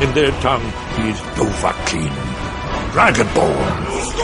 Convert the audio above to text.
In their tongue, he's Dovahkiin, Dragonborn.